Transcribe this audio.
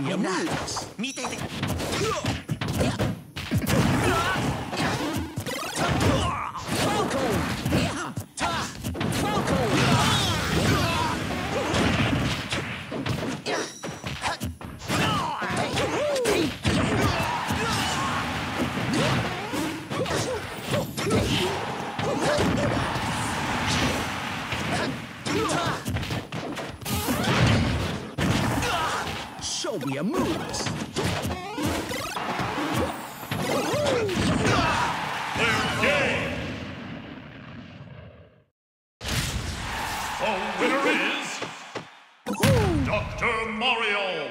odia mulas. Sylvia moves. The winner is Dr. Mario.